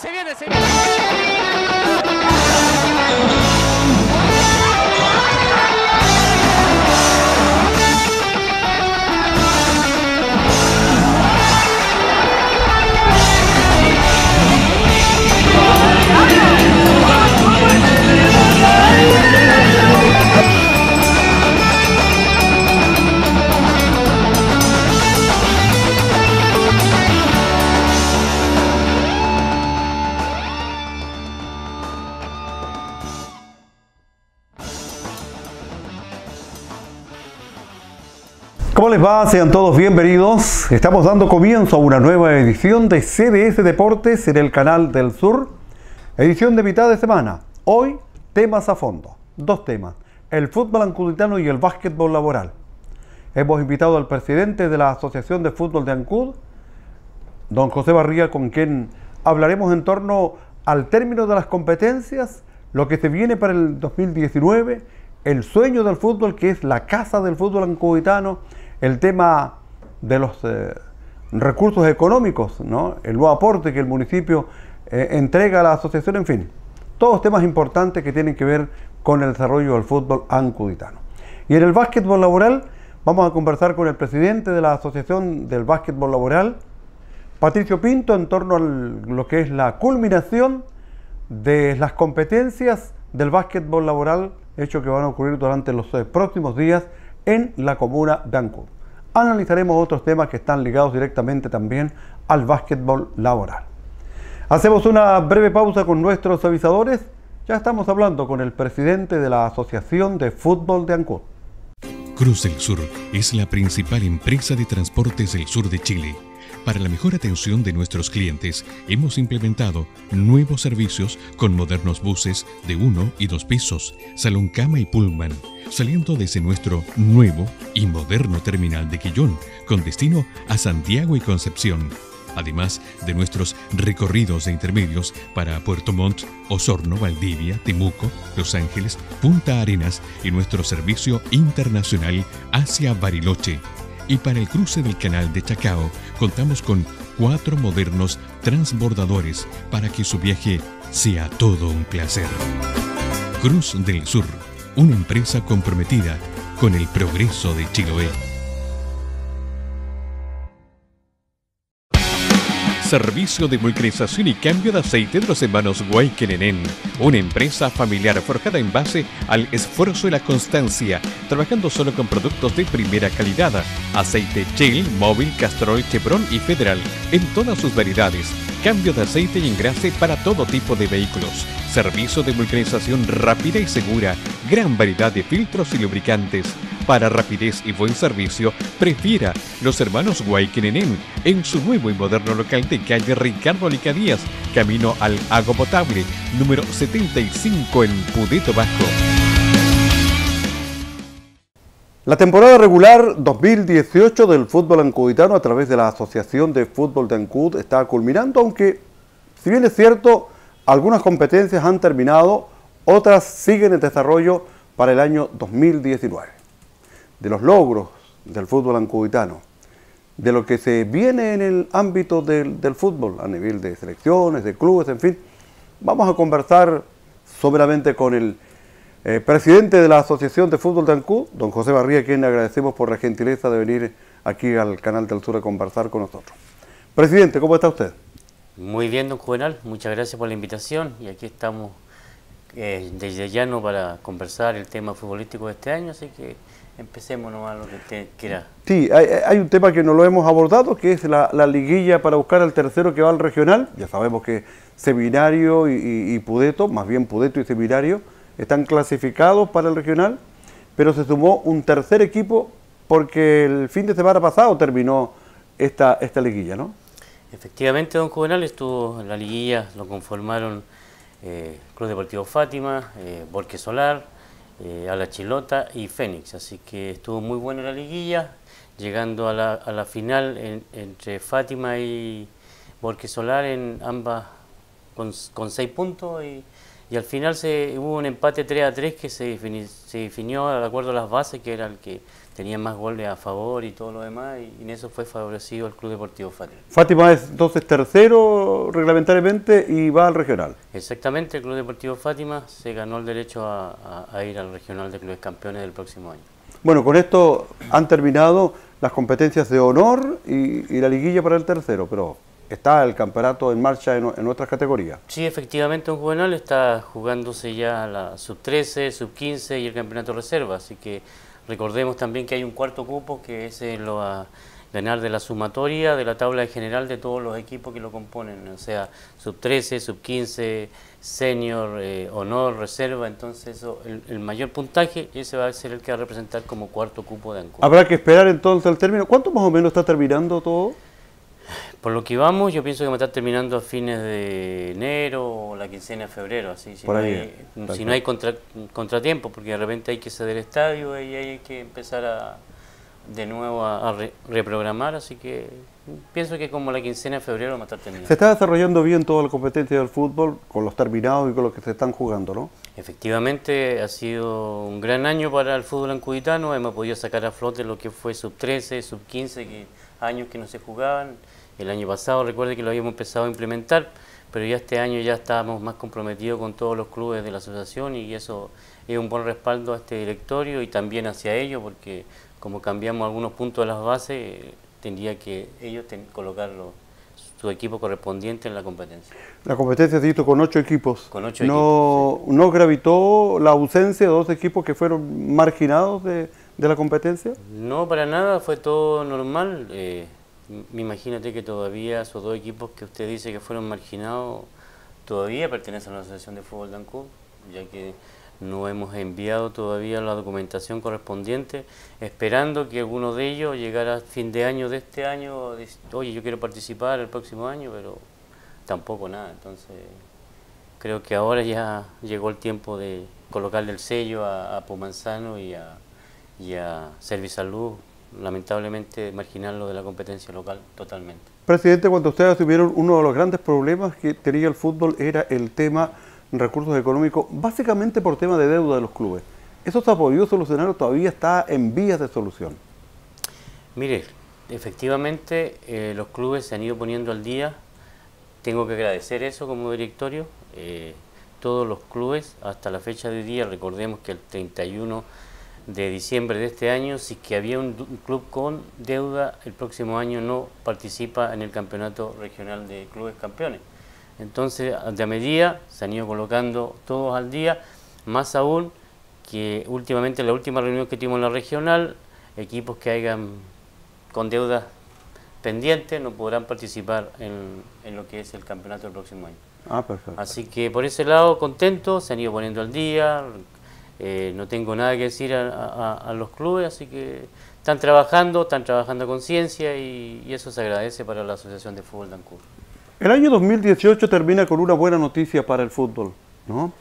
Se viene, se viene. Va? Sean todos bienvenidos. Estamos dando comienzo a una nueva edición de CBS Deportes en el canal del Sur. Edición de mitad de semana. Hoy, temas a fondo. Dos temas. El fútbol ancuditano y el básquetbol laboral. Hemos invitado al presidente de la Asociación de Fútbol de Ancud, don José Barría, con quien hablaremos en torno al término de las competencias, lo que se viene para el 2019, el sueño del fútbol, que es la casa del fútbol ancuditano, el tema de los eh, recursos económicos, el nuevo aporte que el municipio eh, entrega a la asociación, en fin, todos temas importantes que tienen que ver con el desarrollo del fútbol ancuditano. Y en el básquetbol laboral vamos a conversar con el presidente de la Asociación del Básquetbol Laboral, Patricio Pinto, en torno a lo que es la culminación de las competencias del básquetbol laboral, hecho que van a ocurrir durante los eh, próximos días en la comuna de Ancud. Analizaremos otros temas que están ligados directamente también al básquetbol laboral. Hacemos una breve pausa con nuestros avisadores. Ya estamos hablando con el presidente de la Asociación de Fútbol de Ancud. Cruz del Sur es la principal empresa de transportes del sur de Chile. Para la mejor atención de nuestros clientes, hemos implementado nuevos servicios con modernos buses de uno y dos pisos, salón cama y pullman, saliendo desde nuestro nuevo y moderno terminal de Quillón, con destino a Santiago y Concepción. Además de nuestros recorridos de intermedios para Puerto Montt, Osorno, Valdivia, Temuco, Los Ángeles, Punta Arenas y nuestro servicio internacional hacia Bariloche. Y para el cruce del canal de Chacao contamos con cuatro modernos transbordadores para que su viaje sea todo un placer. Cruz del Sur, una empresa comprometida con el progreso de Chiloé. Servicio de vulcanización y cambio de aceite de los hermanos Guayquenenen, una empresa familiar forjada en base al esfuerzo y la constancia, trabajando solo con productos de primera calidad, aceite Shell, móvil, Castrol, Chevron y Federal, en todas sus variedades, cambio de aceite y engrase para todo tipo de vehículos, servicio de vulcanización rápida y segura, gran variedad de filtros y lubricantes, para rapidez y buen servicio, prefiera los hermanos Guayquenenen en su nuevo y moderno local de calle Ricardo Lica Díaz, camino al Agua Potable, número 75 en Pudeto Bajo. La temporada regular 2018 del fútbol ancuditano a través de la Asociación de Fútbol de Ancud está culminando, aunque si bien es cierto, algunas competencias han terminado, otras siguen en desarrollo para el año 2019. De los logros del fútbol ancuditano, de lo que se viene en el ámbito del, del fútbol a nivel de selecciones, de clubes, en fin, vamos a conversar soberamente con el eh, presidente de la Asociación de Fútbol de Ancud, don José Barría, a quien agradecemos por la gentileza de venir aquí al Canal del Sur a conversar con nosotros. Presidente, ¿cómo está usted? Muy bien, don Juvenal. Muchas gracias por la invitación. Y aquí estamos eh, desde llano para conversar el tema futbolístico de este año. Así que empecemos nomás lo que usted quiera. Sí, hay, hay un tema que no lo hemos abordado, que es la, la liguilla para buscar al tercero que va al regional. Ya sabemos que Seminario y, y- y Pudeto, más bien Pudeto y Seminario, están clasificados para el regional, pero se sumó un tercer equipo porque el fin de semana pasado terminó esta, esta liguilla, ¿no? Efectivamente, don Juvenal, estuvo en la liguilla, lo conformaron eh, Club Deportivo Fátima, eh, Borque Solar, eh, Ala Chilota y Fénix. Así que estuvo muy buena la liguilla, llegando a la, a la final en- entre Fátima y Borque Solar en ambas con, con seis puntos y, y al final se, hubo un empate 3 a 3 que se, se definió de acuerdo a las bases, que era el que tenían más goles a favor y todo lo demás, y en eso fue favorecido el Club Deportivo Fátima. Fátima es entonces tercero reglamentariamente y va al regional. Exactamente, el Club Deportivo Fátima se ganó el derecho a, ir al regional de clubes campeones del próximo año. Bueno, con esto han terminado las competencias de honor y, y la liguilla para el tercero, pero está el campeonato en marcha en, en otras categorías. Sí, efectivamente, un juvenal está jugándose ya la sub-13, sub-15 y el campeonato reserva, así que recordemos también que hay un cuarto cupo que es lo a ganar de la sumatoria de la tabla general de todos los equipos que lo componen, o sea, sub-13, sub-15, senior, eh, honor, reserva, entonces el, el, mayor puntaje ese va a ser el que va a representar como cuarto cupo de ANCO. Habrá que esperar entonces el término. ¿Cuánto más o menos está terminando todo? Por lo que vamos, yo pienso que va a estar terminando a fines de enero o la quincena de febrero, así si, no, hay, si no hay contratiempo, porque de repente hay que ceder estadio y hay que empezar a, de nuevo a, reprogramar, así que pienso que como la quincena de febrero va a estar terminando. Se está desarrollando bien toda la competencia del fútbol con los terminados y con los que se están jugando, ¿no? Efectivamente, ha sido un gran año para el fútbol ancuditano, hemos podido sacar a flote lo que fue sub-13, sub-15, que años que no se jugaban el año pasado recuerde que lo habíamos empezado a implementar, pero ya este año ya estábamos más comprometidos con todos los clubes de la asociación y eso es un buen respaldo a este directorio y también hacia ellos, porque como cambiamos algunos puntos de las bases, tendría que ellos colocar su equipo correspondiente en la competencia. La competencia se hizo con ocho equipos. Con ocho no, equipos. ¿No gravitó la ausencia de dos equipos que fueron marginados de, la competencia? No, para nada, fue todo normal. Eh, me imagínate que todavía esos dos equipos que usted dice que fueron marginados todavía pertenecen a la Asociación de Fútbol de Ancud, ya que no hemos enviado todavía la documentación correspondiente, esperando que alguno de ellos llegara a fin de año de este año, oye, yo quiero participar el próximo año, pero tampoco nada. Entonces, creo que ahora ya llegó el tiempo de colocarle el sello a, a y a, y a Servisalud lamentablemente marginarlo de la competencia local totalmente. Presidente, cuando ustedes tuvieron uno de los grandes problemas que tenía el fútbol era el tema recursos económicos, básicamente por tema de deuda de los clubes. ¿Eso se ha podido solucionar o todavía está en vías de solución? Mire, efectivamente eh, los clubes se han ido poniendo al día. Tengo que agradecer eso como directorio. Eh, todos los clubes, hasta la fecha de día, recordemos que el 31 de diciembre de este año, si que había un, club con deuda, el próximo año no participa en el campeonato regional de clubes campeones. Entonces, de a medida se han ido colocando todos al día, más aún que últimamente en la última reunión que tuvimos en la regional, equipos que hayan con deuda pendiente no podrán participar en, en lo que es el campeonato del próximo año. Ah, perfecto. Así que por ese lado contentos, se han ido poniendo al día, eh, no tengo nada que decir a, los clubes, así que están trabajando, están trabajando con ciencia y, eso se agradece para la Asociación de Fútbol de Ancud. El año 2018 termina con una buena noticia para el fútbol, ¿no?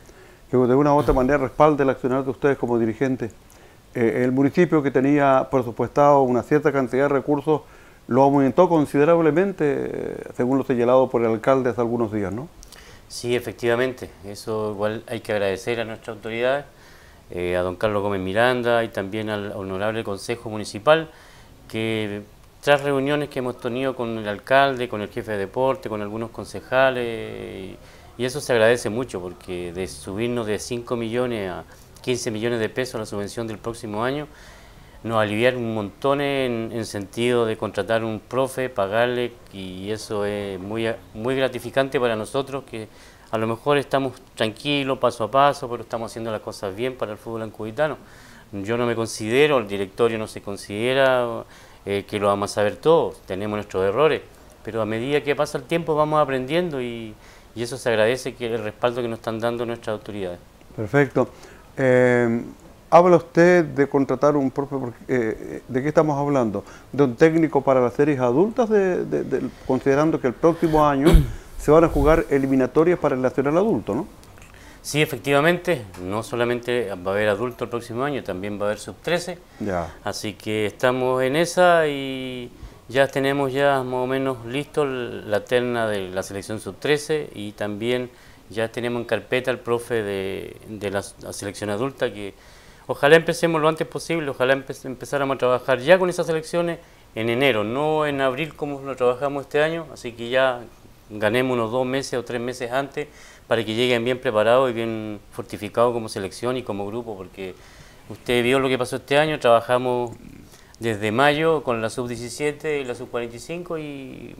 que de una u otra manera respalde el accionar de ustedes como dirigentes. Eh, el municipio que tenía presupuestado una cierta cantidad de recursos lo aumentó considerablemente, eh, según lo señalado por el alcalde hace algunos días, ¿no? Sí, efectivamente. Eso igual hay que agradecer a nuestras autoridades eh, a don Carlos Gómez Miranda y también al honorable Consejo Municipal, que tras reuniones que hemos tenido con el alcalde, con el jefe de deporte, con algunos concejales, y, eso se agradece mucho porque de subirnos de 5 millones a 15 millones de pesos la subvención del próximo año, nos aliviar un montón en, en, sentido de contratar un profe, pagarle, y eso es muy, muy gratificante para nosotros que a lo mejor estamos tranquilos, paso a paso, pero estamos haciendo las cosas bien para el fútbol ancubitano. Yo no me considero, el directorio no se considera eh, que lo vamos a saber todos, tenemos nuestros errores, pero a medida que pasa el tiempo vamos aprendiendo y, eso se agradece que el respaldo que nos están dando nuestras autoridades. Perfecto. Eh, habla usted de contratar un propio, eh, ¿de qué estamos hablando? ¿De un técnico para las series adultas, considerando que el próximo año se van a jugar eliminatorias para el nacional adulto, ¿no? Sí, efectivamente, no solamente va a haber adulto el próximo año, también va a haber sub-13. Ya. Así que estamos en esa y ya tenemos ya más o menos listo la terna de la selección sub-13 y también ya tenemos en carpeta el profe de, la, selección adulta que ojalá empecemos lo antes posible, ojalá empezáramos a trabajar ya con esas elecciones en enero, no en abril como lo trabajamos este año, así que ya ganemos unos dos meses o tres meses antes para que lleguen bien preparados y bien fortificados como selección y como grupo, porque usted vio lo que pasó este año, trabajamos desde mayo con la sub-17 y la sub-45 y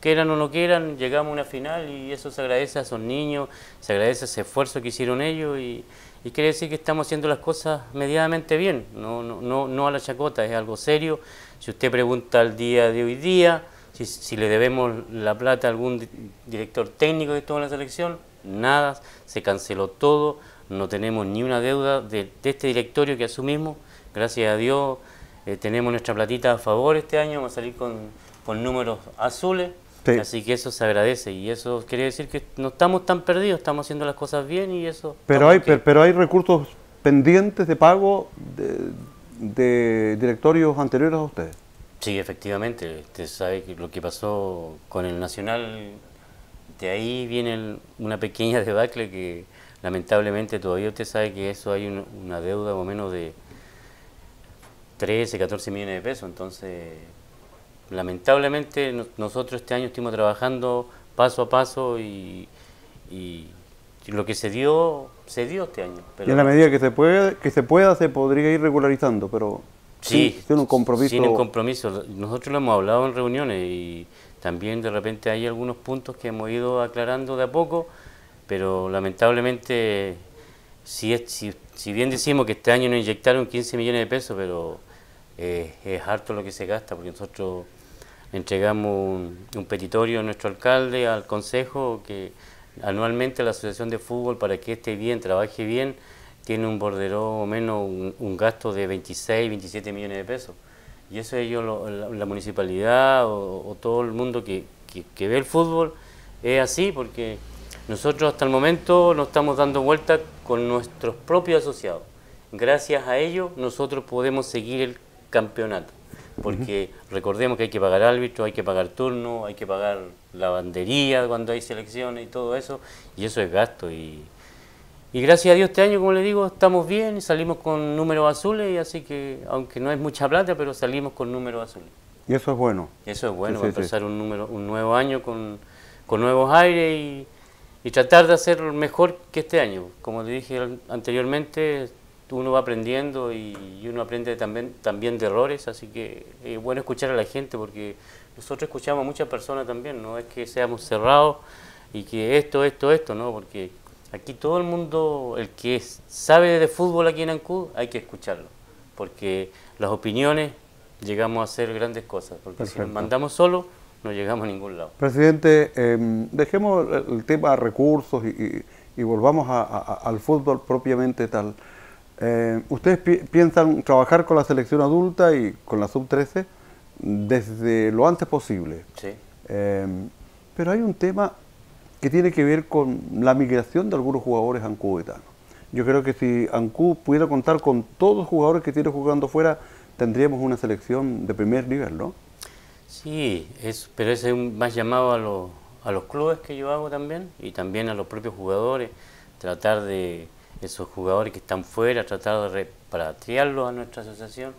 quieran o no quieran, llegamos a una final y eso se agradece a esos niños, se agradece ese esfuerzo que hicieron ellos y, quiere decir que estamos haciendo las cosas medianamente bien, no, no, no, a la chacota, es algo serio. Si usted pregunta al día de hoy día, si, le debemos la plata a algún director técnico que estuvo en la selección, nada, se canceló todo, no tenemos ni una deuda de, este directorio que asumimos, gracias a Dios eh, tenemos nuestra platita a favor este año, vamos a salir con, con números azules, así que eso se agradece y eso quiere decir que no estamos tan perdidos, estamos haciendo las cosas bien y eso... Pero hay, pero hay recursos pendientes de pago de, de directorios anteriores a ustedes. Sí, efectivamente. Usted sabe que lo que pasó con el Nacional, de ahí viene una pequeña debacle que lamentablemente todavía usted sabe que eso hay una deuda o menos de 13, 14 millones de pesos. Entonces, lamentablemente nosotros este año estuvimos trabajando paso a paso y, lo que se dio, se dio este año. y en la medida que se, puede, que se pueda, se podría ir regularizando, pero... Sí, sin un compromiso. Sin un compromiso. Nosotros lo hemos hablado en reuniones y también de repente hay algunos puntos que hemos ido aclarando de a poco, pero lamentablemente, si, si, bien decimos que este año nos inyectaron 15 millones de pesos, pero eh, es harto lo que se gasta, porque nosotros entregamos un, un petitorio a nuestro alcalde, al consejo, que anualmente la Asociación de Fútbol, para que esté bien, trabaje bien, tiene un bordero o menos un, gasto de 26, 27 millones de pesos. Y eso ellos, la, municipalidad o, todo el mundo que, ve el fútbol es así, porque nosotros hasta el momento nos estamos dando vuelta con nuestros propios asociados. Gracias a ellos nosotros podemos seguir el campeonato, porque recordemos que hay que pagar árbitro, hay que pagar turno, hay que pagar lavandería cuando hay selecciones y todo eso, y eso es gasto y y gracias a Dios este año, como le digo, estamos bien, salimos con números azules, y así que, aunque no es mucha plata, pero salimos con números azules. Y eso es bueno. Eso es bueno, para empezar Un, número, un nuevo año con, nuevos aires y, tratar de hacer mejor que este año. Como le dije anteriormente, uno va aprendiendo y, uno aprende también, también de errores, así que es bueno escuchar a la gente porque nosotros escuchamos a muchas personas también, no es que seamos cerrados y que esto, esto, esto, ¿no? Porque Aquí todo el mundo, el que sabe de fútbol aquí en Ancud, hay que escucharlo, porque las opiniones llegamos a hacer grandes cosas, porque si nos mandamos solo, no llegamos a ningún lado. Presidente, em, dejemos el tema de recursos y, volvamos al fútbol propiamente tal. Eh, ¿Ustedes piensan trabajar con la selección adulta y con la sub-13 desde lo antes posible? Sí. Em, pero hay un tema que tiene que ver con la migración de algunos jugadores ancubetanos. Yo creo que si Ancú pudiera contar con todos los jugadores que tiene jugando fuera, tendríamos una selección de primer nivel, ¿no? Sí, es, pero ese es más llamado a, los, a los clubes que yo hago también y también a los propios jugadores, tratar de esos jugadores que están fuera, tratar de repatriarlos a nuestra asociación.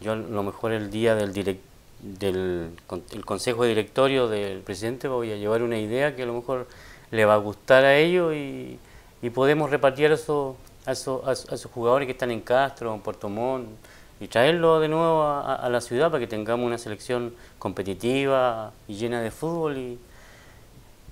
Yo a lo mejor el día del direct, del el consejo directorio del presidente voy a llevar una idea que a lo mejor le va a gustar a ellos y, podemos repartir eso, a, esos, a, esos jugadores que están en Castro, en Puerto Montt y traerlo de nuevo a, la ciudad para que tengamos una selección competitiva y llena de fútbol y,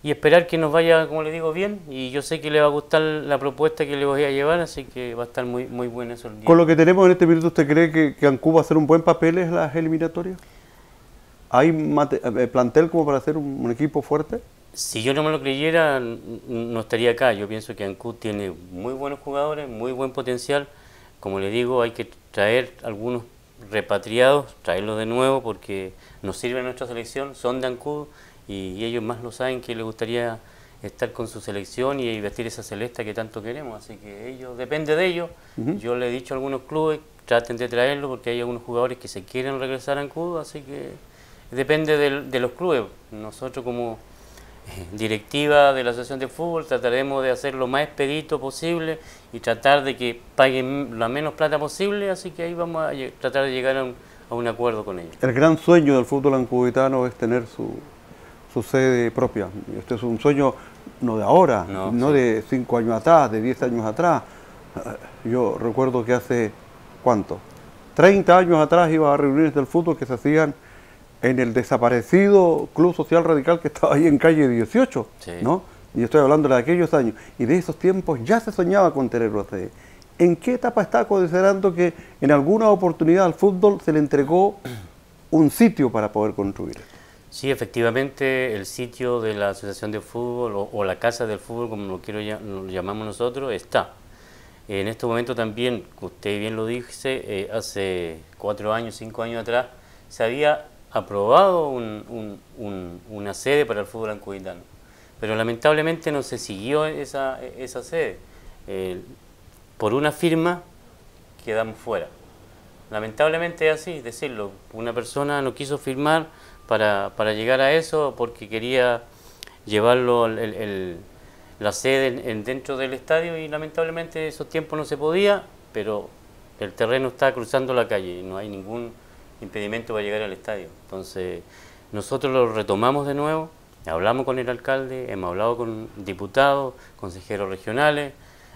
y esperar que nos vaya, como le digo, bien. Y yo sé que le va a gustar la propuesta que le voy a llevar, así que va a estar muy, muy buena eso Con lo que tenemos en este minuto, ¿usted cree que, Ancú va a hacer un buen papel en las eliminatorias? ¿Hay eh, plantel como para hacer un, equipo fuerte? Si yo no me lo creyera, no estaría acá. Yo pienso que Ancud tiene muy buenos jugadores, muy buen potencial. Como le digo, hay que traer algunos repatriados, traerlos de nuevo porque nos sirve nuestra selección, son de Ancud y ellos más lo saben que les gustaría estar con su selección y vestir esa celeste que tanto queremos. Así que ellos, depende de ellos. Yo le he dicho a algunos clubes, traten de traerlo porque hay algunos jugadores que se quieren regresar a Ancud, así que depende de, los clubes. Nosotros como directiva de la Asociación de Fútbol trataremos de hacer lo más expedito posible y tratar de que paguen la menos plata posible, así que ahí vamos a tratar de llegar a un, acuerdo con ellos. El gran sueño del fútbol ancubitano es tener su, su sede propia. Este es un sueño no de ahora, no, de cinco años atrás, de diez años atrás. Yo recuerdo que hace, ¿cuánto? 30 años atrás iba a reuniones del fútbol que se hacían en el desaparecido Club Social Radical que estaba ahí en calle 18, ¿no? Y estoy hablando de aquellos años. Y de esos tiempos ya se soñaba con tener sede. ¿En qué etapa está considerando que en alguna oportunidad al fútbol se le entregó un sitio para poder construir? Sí, efectivamente, el sitio de la Asociación de Fútbol o, la Casa del Fútbol, como lo, quiero, lo llamamos nosotros, está. En este momento también, usted bien lo dice, eh, hace cuatro años, cinco años atrás, se había aprobado una sede para el fútbol ancubitano, pero lamentablemente no se siguió esa, esa sede. Por una firma quedamos fuera. Lamentablemente es así, decirlo. Una persona no quiso firmar para, llegar a eso porque quería llevarlo la sede dentro del estadio y lamentablemente esos tiempos no se podía, pero el terreno está cruzando la calle y no hay ningún impedimento para llegar al estadio. Entonces, nosotros lo retomamos de nuevo, hablamos con el alcalde, hemos hablado con diputados, consejeros regionales,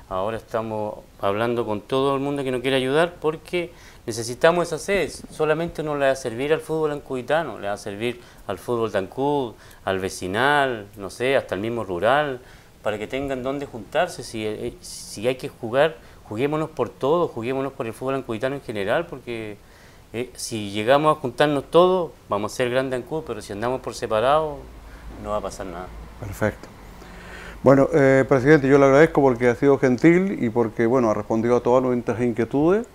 ahora estamos hablando con todo el mundo que nos quiere ayudar porque necesitamos esa sede, solamente no le va a servir al fútbol ancuditano, le va a servir al fútbol tancud, al vecinal, no sé, hasta el mismo rural, para que tengan dónde juntarse, si, eh, si hay que jugar, juguémonos por todo, juguémonos por el fútbol ancuditano en general, porque eh, si llegamos a juntarnos todos, vamos a ser grandes en Cuba, pero si andamos por separado, no va a pasar nada. Perfecto. Bueno, eh, presidente, yo le agradezco porque ha sido gentil y porque, bueno, ha respondido a todas nuestras inquietudes.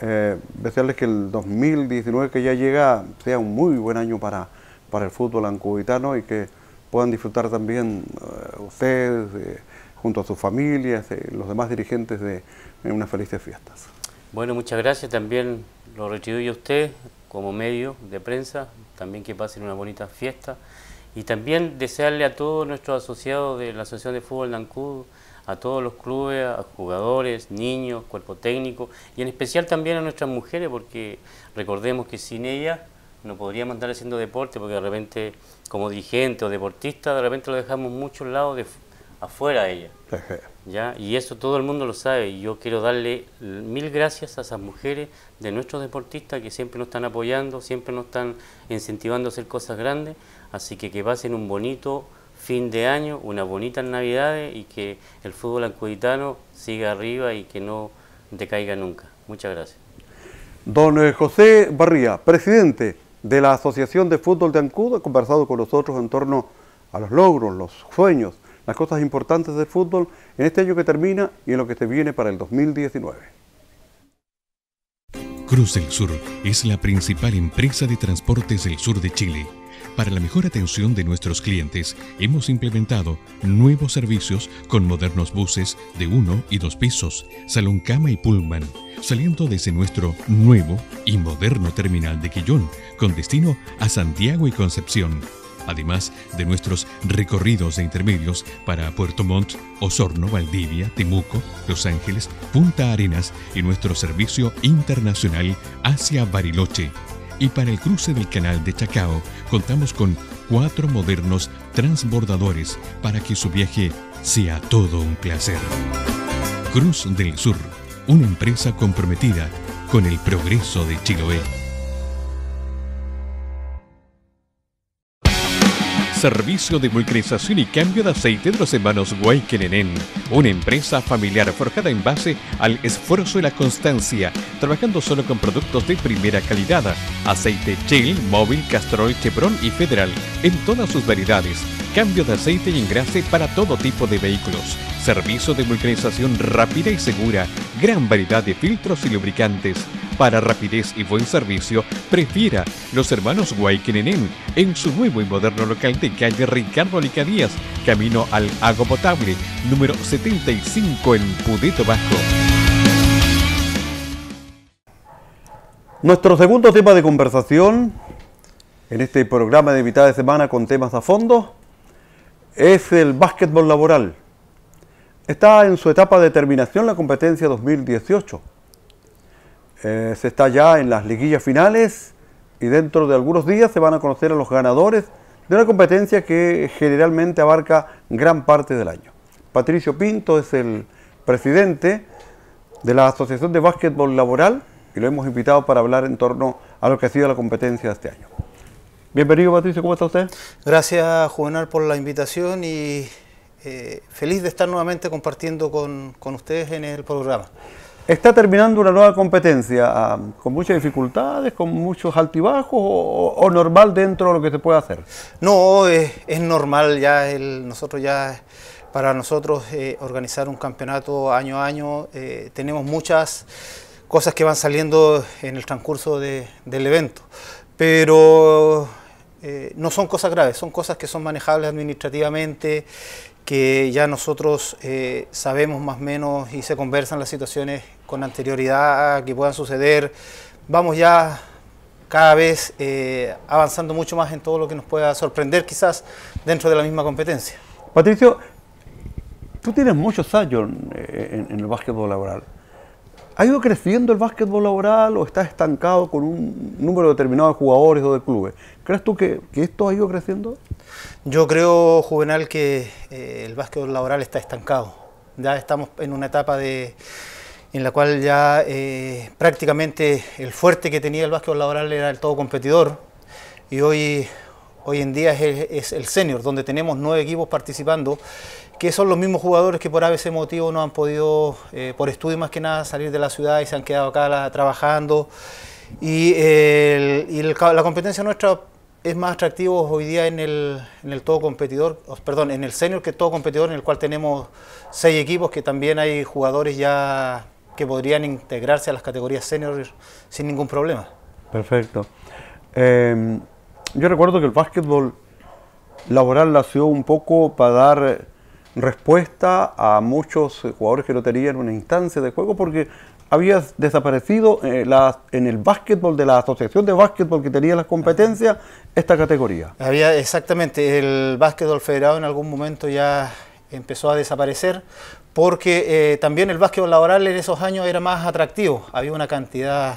Eh, desearles que el 2019 que ya llega sea un muy buen año para, para el fútbol ancubitano y que puedan disfrutar también ustedes, junto a sus familias, los demás dirigentes de, de unas felices fiestas. Bueno, muchas gracias. También lo retribuye usted como medio de prensa. También que pasen una bonita fiesta. Y también desearle a todos nuestros asociados de la Asociación de Fútbol Ancud, a todos los clubes, a jugadores, niños, cuerpo técnico y en especial también a nuestras mujeres porque recordemos que sin ellas no podríamos andar haciendo deporte porque de repente como dirigente o deportista de repente lo dejamos mucho al lado de afuera de ella. ¿Ya? Y eso todo el mundo lo sabe y yo quiero darle mil gracias a esas mujeres de nuestros deportistas que siempre nos están apoyando, siempre nos están incentivando a hacer cosas grandes, así que que pasen un bonito fin de año, unas bonitas navidades y que el fútbol ancuditano siga arriba y que no decaiga nunca. Muchas gracias. Don eh, José Barría, presidente de la Asociación de Fútbol de Ancud, ha conversado con nosotros en torno a los logros, los sueños las cosas importantes del fútbol en este año que termina y en lo que se viene para el 2019. Cruz del Sur es la principal empresa de transportes del sur de Chile. Para la mejor atención de nuestros clientes, hemos implementado nuevos servicios con modernos buses de uno y dos pisos, salón cama y pullman, saliendo desde nuestro nuevo y moderno terminal de Quillón, con destino a Santiago y Concepción además de nuestros recorridos de intermedios para Puerto Montt, Osorno, Valdivia, Temuco, Los Ángeles, Punta Arenas y nuestro servicio internacional hacia Bariloche. Y para el cruce del canal de Chacao contamos con cuatro modernos transbordadores para que su viaje sea todo un placer. Cruz del Sur, una empresa comprometida con el progreso de Chiloé. Servicio de vulcanización y cambio de aceite de los hermanos Guayquenenen. Una empresa familiar forjada en base al esfuerzo y la constancia, trabajando solo con productos de primera calidad. Aceite Shell, Móvil, Castrol, Chevron y Federal, en todas sus variedades. Cambio de aceite y engrase para todo tipo de vehículos. Servicio de vulcanización rápida y segura. Gran variedad de filtros y lubricantes para rapidez y buen servicio, prefiera los hermanos Guayquenenen en su nuevo y moderno local de calle Ricardo Licadías, camino al Agua Potable, número 75 en Pudeto Bajo. Nuestro segundo tema de conversación en este programa de mitad de semana con temas a fondo es el básquetbol laboral. Está en su etapa de terminación la competencia 2018. Eh, se está ya en las liguillas finales y dentro de algunos días se van a conocer a los ganadores de una competencia que generalmente abarca gran parte del año. Patricio Pinto es el presidente de la Asociación de Básquetbol Laboral y lo hemos invitado para hablar en torno a lo que ha sido la competencia de este año. Bienvenido Patricio, ¿cómo está usted? Gracias Juvenal por la invitación y eh, feliz de estar nuevamente compartiendo con, ustedes en el programa. ¿Está terminando una nueva competencia ah, con muchas dificultades, con muchos altibajos o, normal dentro de lo que se puede hacer? No, es, normal, ya nosotros ya, para nosotros eh, organizar un campeonato año a año, eh, tenemos muchas cosas que van saliendo en el transcurso del evento, pero eh, no son cosas graves, son cosas que son manejables administrativamente, que ya nosotros eh, sabemos más o menos y se conversan las situaciones con anterioridad que puedan suceder. Vamos ya cada vez eh, avanzando mucho más en todo lo que nos pueda sorprender quizás dentro de la misma competencia. Patricio, tú tienes muchos años en, en el básquetbol laboral. ¿Ha ido creciendo el básquetbol laboral o está estancado con un número determinado de jugadores o de clubes? ¿Crees tú que, esto ha ido creciendo? Yo creo, Juvenal, que eh, el básquetbol laboral está estancado. Ya estamos en una etapa de, en la cual ya eh, prácticamente el fuerte que tenía el básquetbol laboral era el todo competidor y hoy, hoy en día es es el senior, donde tenemos nueve equipos participando que son los mismos jugadores que por ese motivo no han podido, eh, por estudio más que nada, salir de la ciudad y se han quedado acá trabajando. Y, la competencia nuestra es más atractiva hoy día en el, todo competidor, perdón, en el senior que todo competidor, en el cual tenemos seis equipos que también hay jugadores ya que podrían integrarse a las categorías senior sin ningún problema. Perfecto. Em, yo recuerdo que el básquetbol laboral nació un poco para dar respuesta a muchos jugadores que no tenían una instancia de juego porque había desaparecido eh, en el básquetbol de la asociación de básquetbol que tenía las competencias esta categoría. Había exactamente, el básquetbol federado en algún momento ya empezó a desaparecer porque eh, también el básquetbol laboral en esos años era más atractivo, había una cantidad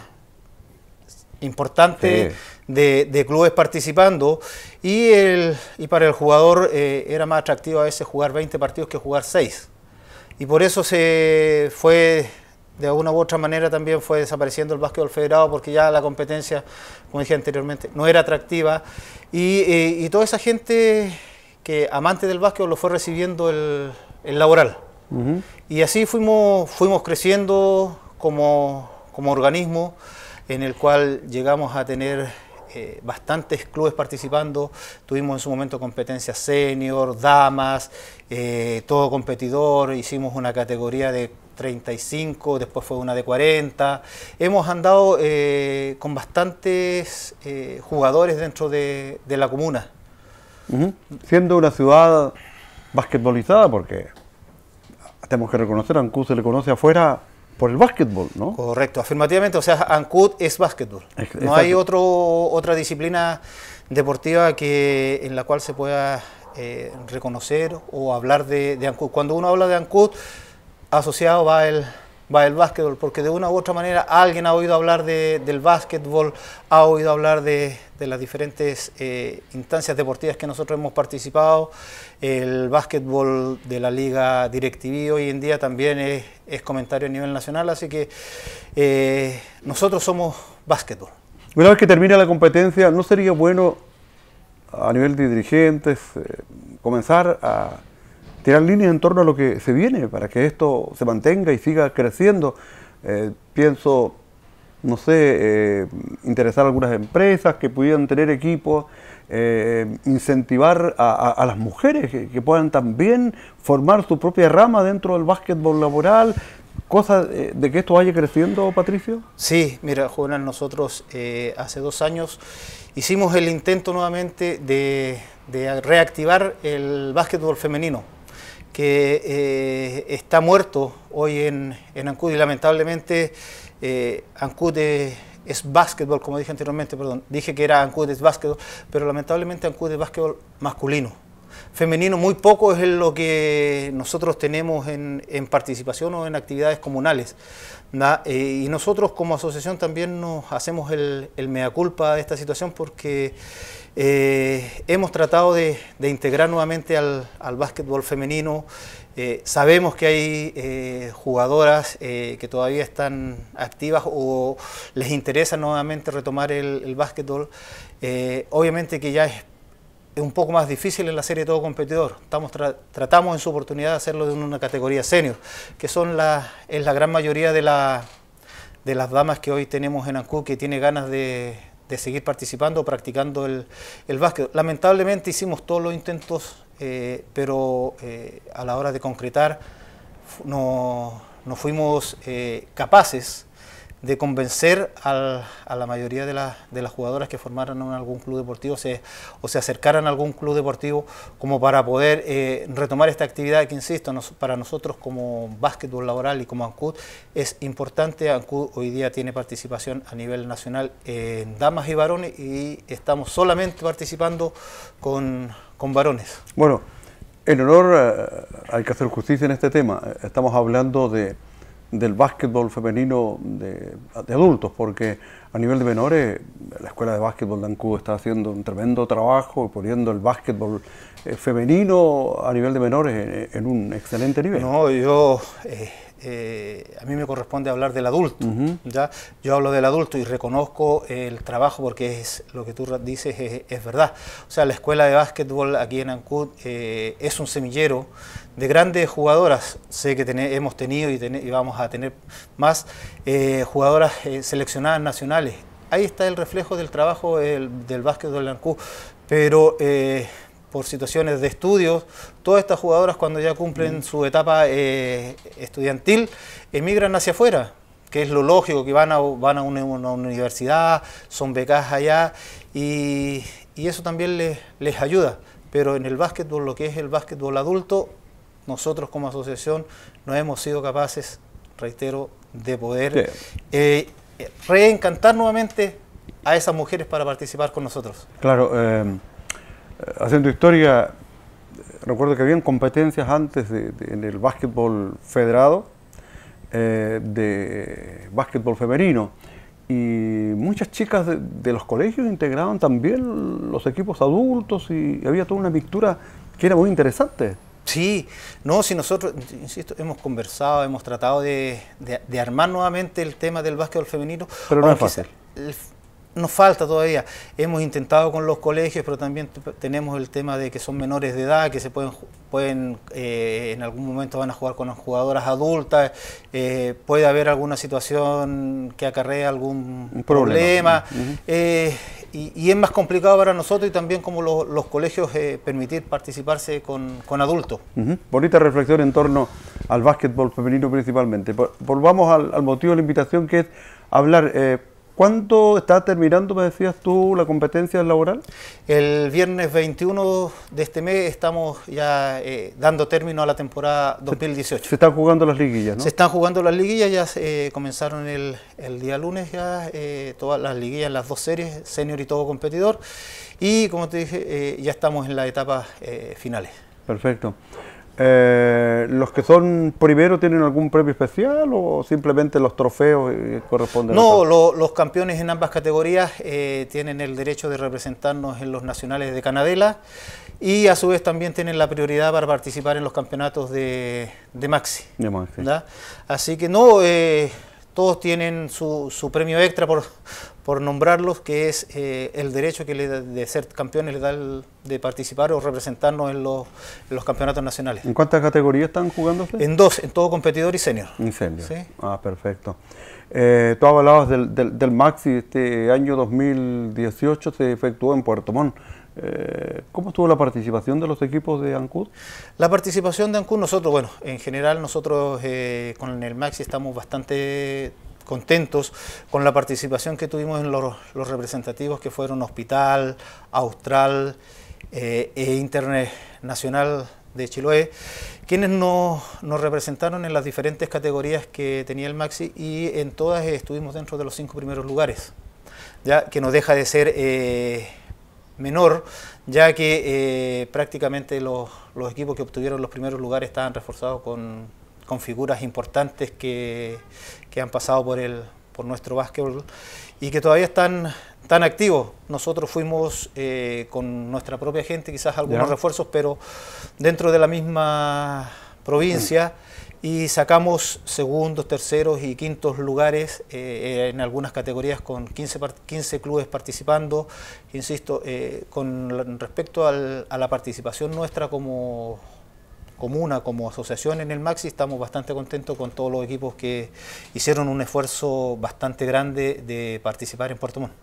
importante de, clubes participando y, el, y para el jugador eh, era más atractivo a veces jugar 20 partidos que jugar 6. Y por eso se fue, de alguna u otra manera también fue desapareciendo el básquetbol federado porque ya la competencia, como dije anteriormente, no era atractiva. Y, eh, toda esa gente que amante del básquetbol lo fue recibiendo el, laboral. Y así fuimos, fuimos creciendo como, como organismo en el cual llegamos a tener eh, bastantes clubes participando, tuvimos en su momento competencias senior, damas, eh, todo competidor, hicimos una categoría de 35, después fue una de 40. Hemos andado eh, con bastantes jugadores dentro de, la comuna. Siendo una ciudad basquetbolizada, porque tenemos que reconocer, a Ancú se le conoce afuera por el básquetbol, ¿no? Correcto, afirmativamente, o sea, Ancud es básquetbol. No hay otro, otra disciplina deportiva que, en la cual se pueda eh, reconocer o hablar de, de Ancud. Cuando uno habla de Ancud, asociado va el, va el básquetbol, porque de una u otra manera alguien ha oído hablar del básquetbol, ha oído hablar de, las diferentes eh, instancias deportivas que nosotros hemos participado. El básquetbol de la Liga DirecTV hoy en día también es, comentario a nivel nacional, así que eh, nosotros somos básquetbol. Una vez que termina la competencia, ¿no sería bueno a nivel de dirigentes eh, comenzar a tirar líneas en torno a lo que se viene para que esto se mantenga y siga creciendo. Eh, pienso, no sé, eh, interesar a algunas empresas que pudieran tener equipos, eh, incentivar a, las mujeres que, puedan también formar su propia rama dentro del básquetbol laboral. ¿Cosa de que esto vaya creciendo, Patricio? Sí, mira, Juvenal, nosotros hace dos años hicimos el intento nuevamente de reactivar el básquetbol femenino que eh, está muerto hoy en, en Ancud y lamentablemente eh, Ancud es, básquetbol, como dije anteriormente, perdón, dije que era Ancud es básquetbol, pero lamentablemente Ancud es básquetbol masculino. Femenino muy poco es lo que nosotros tenemos en, participación o en actividades comunales. Eh, y nosotros como asociación también nos hacemos el, mea culpa de esta situación porque eh, hemos tratado de, integrar nuevamente al, al básquetbol femenino. Eh, sabemos que hay jugadoras que todavía están activas o les interesa nuevamente retomar el, el básquetbol. obviamente que ya es es un poco más difícil en la serie de todo competidor. Estamos tratamos en su oportunidad de hacerlo en una categoría senior, que son la, es la gran mayoría de, la, de las damas que hoy tenemos en ANCU que tiene ganas de, seguir participando practicando el, el, básquet. Lamentablemente hicimos todos los intentos, eh, pero eh, a la hora de concretar no, no fuimos eh, capaces de convencer a la mayoría de, las jugadoras que formaran algún club deportivo o se acercaran a algún club deportivo como para poder eh, retomar esta actividad que, insisto, para nosotros como básquetbol laboral y como ANCUD es importante. ANCUD hoy día tiene participación a nivel nacional en damas y varones y estamos solamente participando con, varones. Bueno, en honor, eh, hay que hacer justicia en este tema. Estamos hablando de del básquetbol femenino de, adultos, porque a nivel de menores, la Escuela de Básquetbol de Ancú está haciendo un tremendo trabajo poniendo el básquetbol eh, femenino a nivel de menores en, un excelente nivel. No, yo eh, eh, a mí me corresponde hablar del adulto. ¿ya? Yo hablo del adulto y reconozco el trabajo porque es lo que tú dices es, verdad. O sea, la escuela de básquetbol aquí en Ancud eh, es un semillero de grandes jugadoras. Sé que hemos tenido y, vamos a tener más eh, jugadoras seleccionadas nacionales. Ahí está el reflejo del trabajo del básquetbol de Ancud. Pero por situaciones de estudios, todas estas jugadoras cuando ya cumplen su etapa eh, estudiantil emigran hacia afuera, que es lo lógico, que van a, van a una, universidad, son becas allá y, eso también les, les ayuda. Pero en el básquetbol, lo que es el básquetbol adulto, nosotros como asociación no hemos sido capaces, reitero, de poder eh, reencantar nuevamente a esas mujeres para participar con nosotros. Claro, eh, haciendo historia, recuerdo que habían competencias antes en el básquetbol federado, eh, de básquetbol femenino, y muchas chicas de, los colegios integraban también los equipos adultos y había toda una mixtura que era muy interesante. Sí, no, si nosotros, insisto, hemos conversado, hemos tratado de, armar nuevamente el tema del básquetbol femenino. Pero no es fácil nos falta todavía. Hemos intentado con los colegios, pero también tenemos el tema de que son menores de edad, que se pueden, pueden eh, en algún momento van a jugar con jugadoras adultas, eh, puede haber alguna situación que acarrea algún problema. Eh, y, es más complicado para nosotros y también como los colegios permitir participarse con, adultos. Bonita reflexión en torno al básquetbol femenino principalmente. Volvamos al, al motivo de la invitación que es hablar ¿Cuándo está terminando, me decías tú, la competencia laboral? El viernes 21 de este mes estamos ya eh, dando término a la temporada 2018. Se, están jugando las liguillas, ¿no? Se están jugando las liguillas, ya eh, comenzaron el, día lunes ya eh, todas las liguillas, las dos series, senior y todo competidor. Y como te dije, ya estamos en las etapas finales. Perfecto. Eh, ¿Los que son primero tienen algún premio especial o simplemente los trofeos corresponden? No, los campeones en ambas categorías eh, tienen el derecho de representarnos en los nacionales de Canadela y a su vez también tienen la prioridad para participar en los campeonatos de, Maxi. Así que no, eh, todos tienen su, premio extra por, por nombrarlos, que es eh, el derecho que le de ser campeones le da de participar o representarnos en los, campeonatos nacionales. ¿En cuántas categorías están jugando? En dos, en todo competidor y senior. En senior. ¿Sí? Ah, perfecto. Eh, tú hablabas del, del, del Maxi, este año 2018 se efectuó en Puerto Montt. Eh, ¿Cómo estuvo la participación de los equipos de Ancud? La participación de Ancud, nosotros, bueno, en general nosotros eh, con el Maxi estamos bastante contentos con la participación que tuvimos en los, representativos que fueron Hospital, Austral eh, e Internacional de Chiloé, quienes nos, representaron en las diferentes categorías que tenía el Maxi y en todas estuvimos dentro de los cinco primeros lugares, ya que no deja de ser menor ya que eh, prácticamente los, equipos que obtuvieron los primeros lugares estaban reforzados con, figuras importantes que, han pasado por, el, por nuestro básquetbol y que todavía están tan activos. Nosotros fuimos eh, con nuestra propia gente, quizás algunos refuerzos, pero dentro de la misma provincia y sacamos segundos, terceros y quintos lugares eh, en algunas categorías con 15, 15 clubes participando. Insisto, eh, con respecto a la participación nuestra como comuna, como asociación en el Maxi, estamos bastante contentos con todos los equipos que hicieron un esfuerzo bastante grande de participar en Puerto Montt.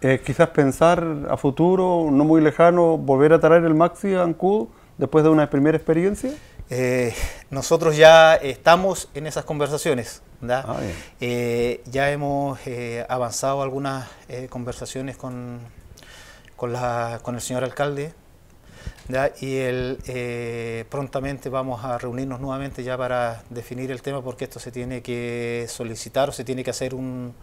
Eh, quizás pensar a futuro, no muy lejano, volver a traer el Maxi a Ancud después de una primera experiencia. Eh, nosotros ya estamos en esas conversaciones. Ah, eh, ya hemos eh, avanzado algunas conversaciones con, con, la, con, el señor alcalde y el, prontamente vamos a reunirnos nuevamente ya para definir el tema porque esto se tiene que solicitar o se tiene que hacer un,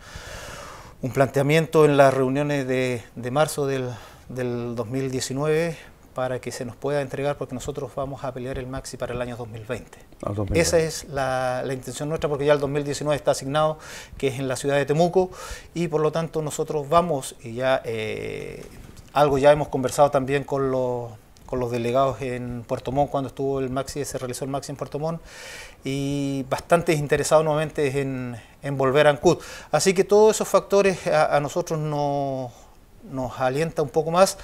un planteamiento en las reuniones de, de marzo del, del 2019 para que se nos pueda entregar porque nosotros vamos a pelear el Maxi para el año 2020. Esa es la, intención nuestra porque ya el 2019 está asignado, que es en la ciudad de Temuco, y por lo tanto nosotros vamos y ya eh, algo ya hemos conversado también con los, con los delegados en Puerto Montt cuando estuvo el Maxi, se realizó el Maxi en Puerto Montt, y bastante interesados nuevamente en, en volver a Ancud. Así que todos esos factores a, nosotros nos, nos alienta un poco más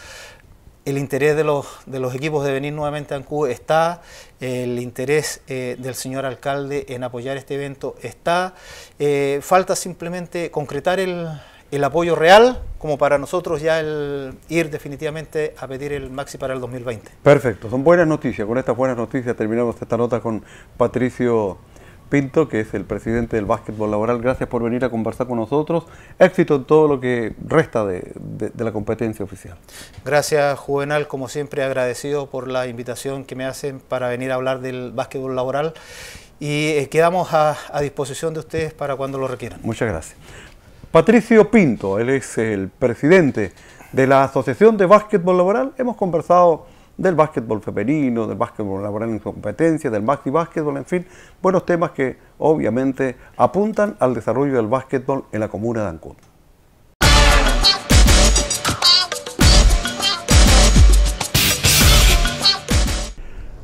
el interés de los, de los equipos de venir nuevamente a Ancú está, el interés eh, del señor alcalde en apoyar este evento está, eh, falta simplemente concretar el, apoyo real como para nosotros ya el ir definitivamente a pedir el Maxi para el 2020. Perfecto, son buenas noticias, con estas buenas noticias terminamos esta nota con Patricio Pinto, que es el presidente del básquetbol laboral. Gracias por venir a conversar con nosotros. Éxito en todo lo que resta de, la competencia oficial. Gracias, Juvenal. Como siempre, agradecido por la invitación que me hacen para venir a hablar del básquetbol laboral. Y eh, quedamos a, a disposición de ustedes para cuando lo requieran. Muchas gracias. Patricio Pinto, él es el presidente de la Asociación de Básquetbol Laboral. Hemos conversado del básquetbol femenino, del básquetbol laboral en competencia, del maxi básquetbol, en fin, buenos temas que obviamente apuntan al desarrollo del básquetbol en la comuna de Ancud.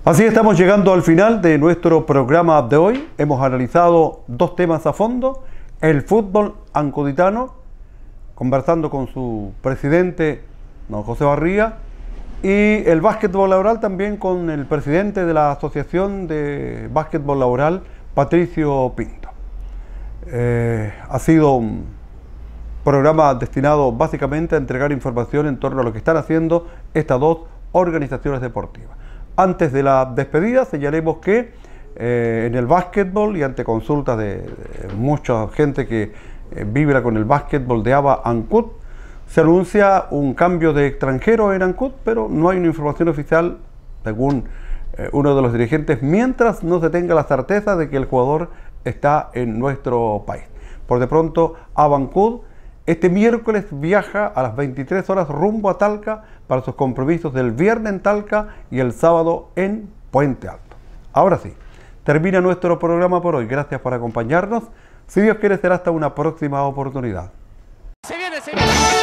Así estamos llegando al final de nuestro programa de hoy. Hemos analizado dos temas a fondo. El fútbol ancuditano, conversando con su presidente, don José Barría, y el básquetbol laboral también con el presidente de la Asociación de Básquetbol Laboral, Patricio Pinto. Eh, ha sido un programa destinado básicamente a entregar información en torno a lo que están haciendo estas dos organizaciones deportivas. Antes de la despedida señalemos que eh, en el básquetbol y ante consultas de, mucha gente que eh, vibra con el básquetbol de ABA ANCUT, se anuncia un cambio de extranjero en Ancud, pero no hay una información oficial, según eh, uno de los dirigentes, mientras no se tenga la certeza de que el jugador está en nuestro país. Por de pronto, Abancud este miércoles viaja a las 23 horas rumbo a Talca para sus compromisos del viernes en Talca y el sábado en Puente Alto. Ahora sí, termina nuestro programa por hoy. Gracias por acompañarnos. Si Dios quiere, será hasta una próxima oportunidad. Se viene, se viene.